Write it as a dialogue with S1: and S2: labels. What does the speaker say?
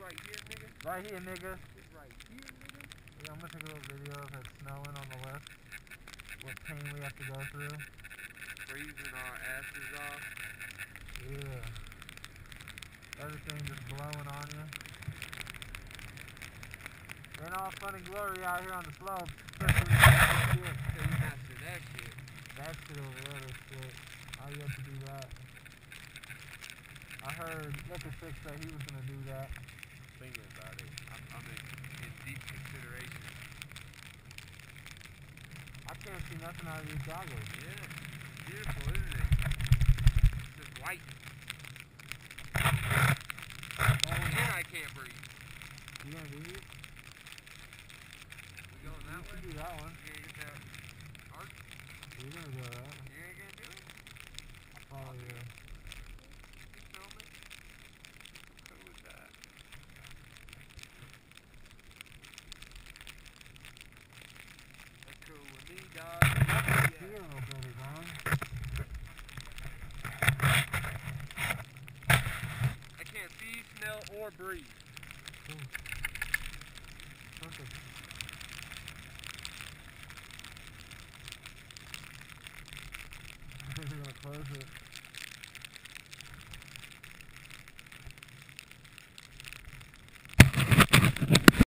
S1: Right here, nigga.
S2: It's right here, nigga.
S1: Yeah, I'm gonna take a little video of it snowing on the left. What pain we have to go through.
S2: Freezing our asses off.
S1: Yeah. Everything just blowing on you. Ain't all fun and glory out here on the slope. Especially you get shit.
S2: Till you master that shit.
S1: That shit over there is shit. I yet to do that. I heard Liquor Six say he was gonna do that.
S2: Thinking about it. I'm, I'm in, in deep consideration.
S1: I can't see nothing out of these goggles.
S2: Yeah. Beautiful, isn't it? Just white.
S1: Oh,
S2: And I can't breathe.
S1: you gonna do these?
S2: We going that
S1: You
S2: way?
S1: do that one.
S2: You gonna get that arc?
S1: You're gonna do that.
S2: You ain't gonna do it?
S1: Probably, yeah.
S2: You feel me? I'm cool with that. That's cool with me, dog.
S1: See a little bit of on.
S2: I can't see, smell, or breathe.
S1: Perfect. I think we're gonna close it.